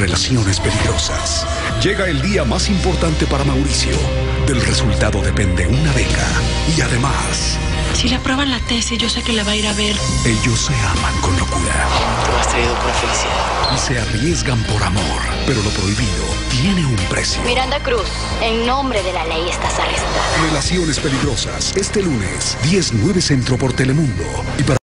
Relaciones peligrosas. Llega el día más importante para Mauricio. Del resultado depende una beca. Y además, Si le aprueban la tesis, yo sé que la va a ir a ver. ellos se aman con locura. Tú has traído pura. Y se arriesgan por amor. Pero lo prohibido tiene un precio. Miranda Cruz, en nombre de la ley estás arrestada. Relaciones peligrosas. Este lunes, 10-9 Centro por Telemundo. Y para